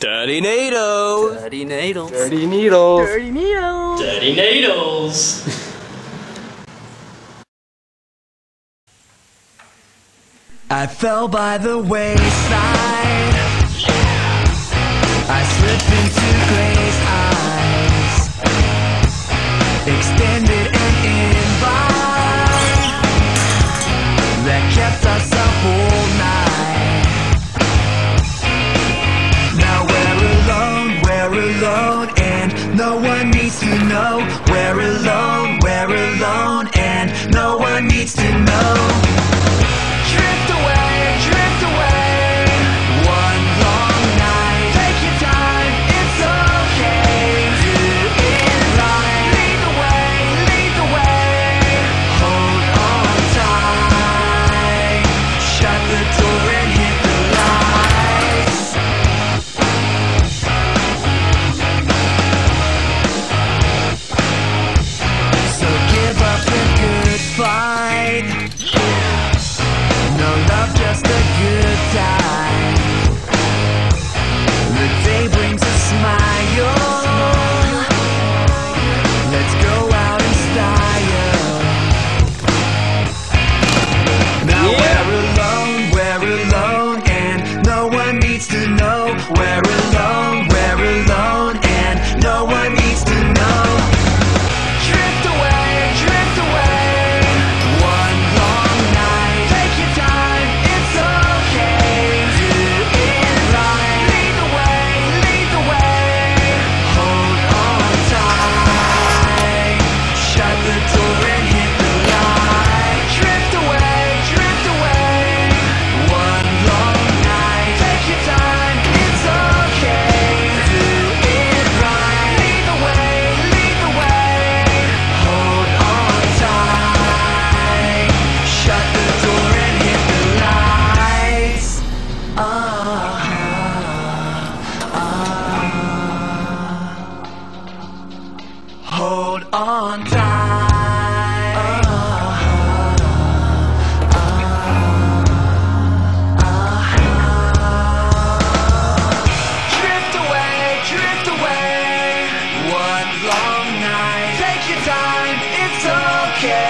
Dirty needles. Dirty needles. Dirty needles. Dirty needles. Dirty needles. I fell by the wayside. I slipped into kept us up all night. Now we're alone, we're alone, and no one needs to know. hold on tight. Drift away, drift away. One long night. Take your time, it's okay.